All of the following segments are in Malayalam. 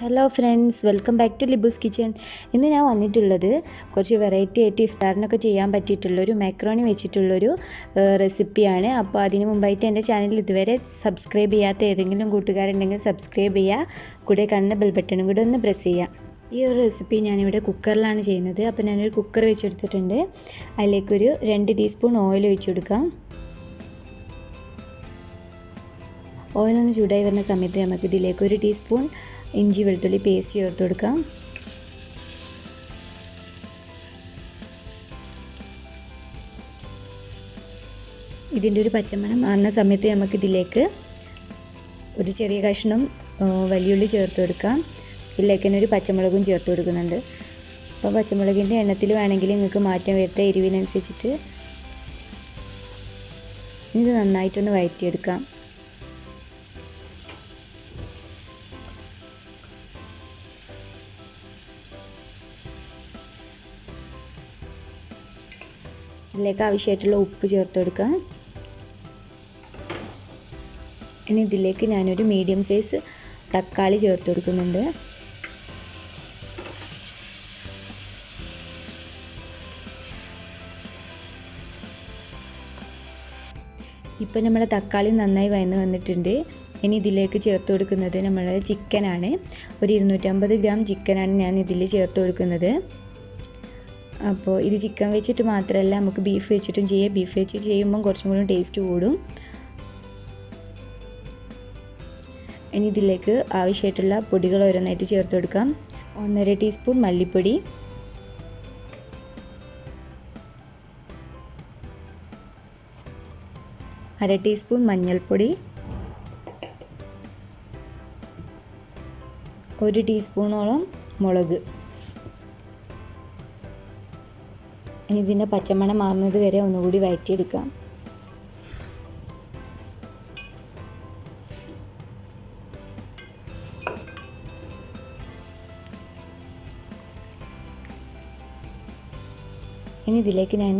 Hello friends welcome back to Libu's kitchen ഇന്ന് ഞാൻ വന്നിട്ടുള്ളത് കുറച്ച് വെറൈറ്റി ആയിട്ട് ഇഫ്താറിനൊക്കെ ചെയ്യാൻ പറ്റിയിട്ടുള്ളൊരു മാക്രോണി വെച്ചിട്ടുള്ളൊരു റെസിപ്പിയാണ് അപ്പോൾ അതിന് മുമ്പായിട്ട് എന്റെ ചാനൽ ഇതുവരെ സബ്സ്ക്രൈബ് ചെയ്യാത്ത ഏതെങ്കിലും കൂട്ടുകാരുണ്ടെങ്കിൽ സബ്സ്ക്രൈബ് ചെയ്യുക കൂടെ കാണുന്ന ബെൽ ബട്ടണും കൂടെ ഒന്ന് പ്രസ് ചെയ്യുക ഈ ഒരു റെസിപ്പി ഞാനിവിടെ കുക്കറിലാണ് ചെയ്യുന്നത്. അപ്പോൾ ഞാനൊരു കുക്കർ വെച്ചെടുത്തിട്ടുണ്ട്. അതിലേക്കൊരു രണ്ട് ടീസ്പൂൺ ഓയിൽ ഒഴിച്ചു കൊടുക്കാം. ഓയിലൊന്ന് ചൂടായി വരുന്ന സമയത്ത് നമുക്ക് ഇതിലേക്ക് ഒരു ടീസ്പൂൺ ഇഞ്ചി വെളുത്തുള്ളി പേസ്റ്റ് ചേർത്ത് കൊടുക്കാം. ഇതിന്റെ ഒരു പച്ചമണം മാറുന്ന സമയത്ത് നമുക്ക് ഇതിലേക്ക് ഒരു ചെറിയ കഷ്ണം വലിയുള്ളി ചേർത്ത് കൊടുക്കാം. ഇതിലേക്ക് തന്നെ ഒരു പച്ചമുളകും ചേർത്ത് കൊടുക്കുന്നുണ്ട്. അപ്പോൾ പച്ചമുളകിന്റെ എണ്ണത്തിൽ വേണമെങ്കിൽ നിങ്ങൾക്ക് മാറ്റം വരുത്താം എരിവിനനുസരിച്ചിട്ട്. ഇത് നന്നായിട്ടൊന്ന് വഴറ്റിയെടുക്കാം. ഇതിലേക്ക് ആവശ്യമായിട്ടുള്ള ഉപ്പ് ചേർത്ത് കൊടുക്കുക. ഇനി ഇതിലേക്ക് ഞാനൊരു മീഡിയം സൈസ് തക്കാളി ചേർത്ത് കൊടുക്കുന്നുണ്ട്. ഇപ്പം നമ്മുടെ തക്കാളി നന്നായി വയന്ന് വന്നിട്ടുണ്ട്. ഇനി ഇതിലേക്ക് ചേർത്ത് കൊടുക്കുന്നത് നമ്മുടെ ചിക്കനാണ് ഒരു ഇരുന്നൂറ്റമ്പത് ഗ്രാം ചിക്കനാണ് ഞാൻ ഇതിൽ ചേർത്ത് കൊടുക്കുന്നത്. അപ്പോൾ ഇത് ചിക്കൻ വെച്ചിട്ട് മാത്രമല്ല നമുക്ക് ബീഫ് വെച്ചിട്ടും ചെയ്യാം. ബീഫ് വെച്ച് ചെയ്യുമ്പം കുറച്ചും കൂടി ടേസ്റ്റ് കൂടും. ഇനി ഇതിലേക്ക് ആവശ്യമായിട്ടുള്ള പൊടികൾ ഓരോന്നായിട്ട് ചേർത്ത് കൊടുക്കാം. ഒന്നര ടീസ്പൂൺ മല്ലിപ്പൊടി. അര ടീസ്പൂൺ മഞ്ഞൾപ്പൊടി. ഒരു ടീസ്പൂണോളം മുളക്. ഇനി ഇതിന്റെ പച്ചമണം മാറുന്നത് വരെ ഒന്നുകൂടി വഴറ്റിയെടുക്കാം. ഇനി ഇതിലേക്ക് ഞാൻ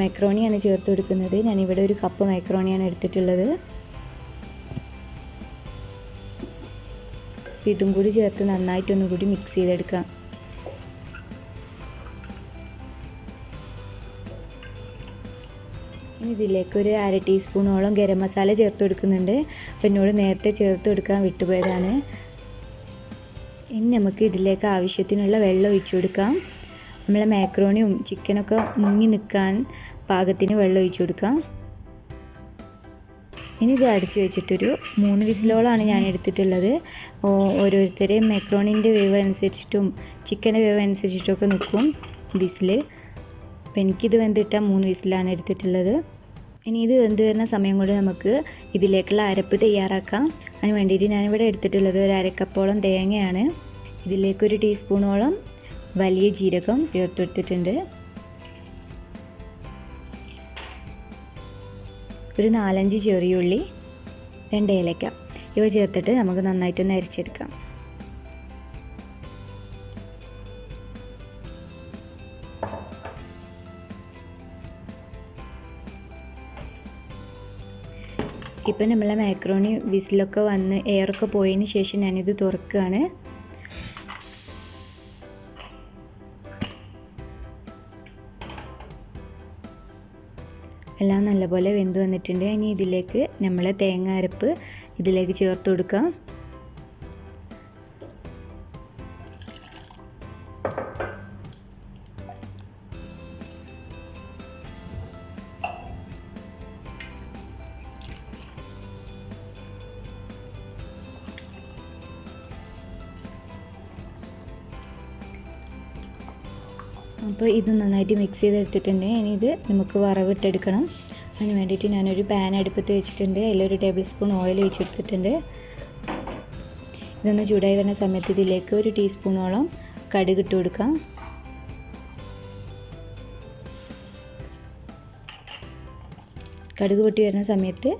മാക്രോണിയാണ് ചേർത്ത് കൊടുക്കുന്നത്. ഞാനിവിടെ ഒരു കപ്പ് മാക്രോണിയാണ് എടുത്തിട്ടുള്ളത്. ഇതും കൂടി ചേർത്ത് നന്നായിട്ടൊന്നും കൂടി മിക്സ് ചെയ്തെടുക്കാം. ഇനി ഇതിലേക്ക് ഒരു അര ടീസ്പൂണോളം ഗരം മസാല ചേർത്ത് കൊടുക്കുന്നുണ്ട്. അപ്പോൾ എന്നോട് നേരത്തെ ചേർത്ത് കൊടുക്കാൻ വിട്ടുപോയതാണ്. ഇനി നമുക്ക് ഇതിലേക്ക് ആവശ്യത്തിനുള്ള വെള്ളം ഒഴിച്ചു കൊടുക്കാം. നമ്മളെ മാക്രോണിയും ചിക്കനൊക്കെ മുങ്ങി നിൽക്കാൻ പാകത്തിന് വെള്ളം ഒഴിച്ചു കൊടുക്കാം. ഇനി ഇത് അടിച്ചു വെച്ചിട്ടൊരു മൂന്ന് വിസിലോളാണ് ഞാൻ എടുത്തിട്ടുള്ളത്. ഓരോരുത്തരെയും മാക്രോണിന്റെ വേവ് അനുസരിച്ചിട്ടും ചിക്കന്റെ വേവ് അനുസരിച്ചിട്ടൊക്കെ നിൽക്കും വിസിൽ അപ്പോൾ എനിക്കിത് വെന്തിട്ട മൂന്ന് വിസിലാണ് എടുത്തിട്ടുള്ളത്. ഇനി ഇത് വെന്ത് വരുന്ന സമയം കൊണ്ട് നമുക്ക് ഇതിലേക്കുള്ള അരപ്പ് തയ്യാറാക്കാം. അതിന് വേണ്ടിയിട്ട് ഞാനിവിടെ എടുത്തിട്ടുള്ളത് ഒരു അരക്കപ്പോളം തേങ്ങയാണ്. ഇതിലേക്കൊരു ടീസ്പൂണോളം വലിയ ജീരകം ചേർത്തെടുത്തിട്ടുണ്ട് ഒരു നാലഞ്ച് ചെറിയുള്ളി രണ്ട് ഏലക്ക. ഇവ ചേർത്തിട്ട് നമുക്ക് നന്നായിട്ടൊന്ന് അരിച്ചെടുക്കാം. ഇപ്പം നമ്മളെ മാക്രോണി വിസിലൊക്കെ വന്ന് എയറൊക്കെ പോയതിന് ശേഷം ഞാനിത് തുറക്കുകയാണ് എല്ലാം നല്ലപോലെ വെന്ത് വന്നിട്ടുണ്ട്. ഇനി ഇതിലേക്ക് നമ്മൾ തേങ്ങ അരപ്പ് ഇതിലേക്ക് ചേർത്ത് കൊടുക്കാം. അപ്പോൾ ഇത് നന്നായിട്ട് മിക്സ് ചെയ്തെടുത്തിട്ടുണ്ട്. ഇനി ഇത് നമുക്ക് വറവിട്ടെടുക്കണം അതിന് വേണ്ടിയിട്ട് ഞാനൊരു പാൻ അടുപ്പത്ത് വെച്ചിട്ടുണ്ട്. അതിലൊരു ടേബിൾ സ്പൂൺ ഓയിൽ ഒഴിച്ചെടുത്തിട്ടുണ്ട്. ഇതൊന്ന് ചൂടായി വരുന്ന സമയത്ത് ഇതിലേക്ക് ഒരു ടീസ്പൂണോളം കടുക് ഇട്ട് കൊടുക്കാം. കടുക് പൊട്ടി വരുന്ന സമയത്ത്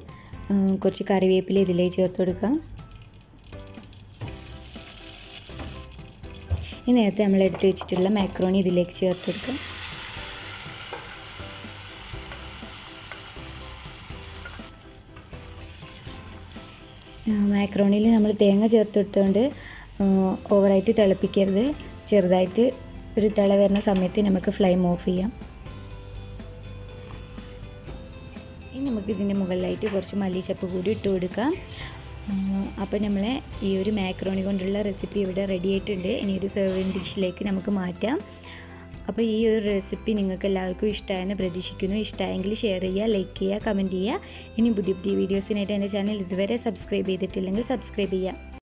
കുറച്ച് കറിവേപ്പില ഇതിലേക്ക് ചേർത്ത് കൊടുക്കാം. ഈ നേരത്തെ നമ്മൾ എടുത്ത് വെച്ചിട്ടുള്ള മാക്രോണി ഇതിലേക്ക് ചേർത്ത് കൊടുക്കാം മാക്രോണിയിൽ നമ്മൾ തേങ്ങ ചേർത്ത് കൊടുത്തുകൊണ്ട് ഓവറായിട്ട് തിളപ്പിക്കരുത്. ചെറുതായിട്ട് ഒരു തിള വരുന്ന സമയത്ത് നമുക്ക് ഫ്ലെയിം ഓഫ് ചെയ്യാം. ഇനി നമുക്ക് ഇതിന്റെ മുകളിലായിട്ട് കുറച്ച് മല്ലിച്ചപ്പ് കൂടി ഇട്ട് കൊടുക്കാം. അപ്പോൾ നമ്മളെ ഈ ഒരു മാക്രോണി കൊണ്ടുള്ള റെസിപ്പി ഇവിടെ റെഡി ആയിട്ടുണ്ട്. ഇനി ഒരു സെർവിങ് ഡിഷിലേക്ക് നമുക്ക് മാറ്റാം. അപ്പോൾ ഈ ഒരു റെസിപ്പി നിങ്ങൾക്ക് എല്ലാവർക്കും ഇഷ്ടമായെന്ന് പ്രതീക്ഷിക്കുന്നു. ഇഷ്ടമായെങ്കിൽ ഷെയർ ചെയ്യുക ലൈക്ക് ചെയ്യുക കമന്റ് ചെയ്യുക. ഇനി പുതിയ പുതിയ വീഡിയോസിനായിട്ട് എന്റെ ചാനൽ ഇതുവരെ സബ്സ്ക്രൈബ് ചെയ്തിട്ടില്ലെങ്കിൽ സബ്സ്ക്രൈബ് ചെയ്യുക.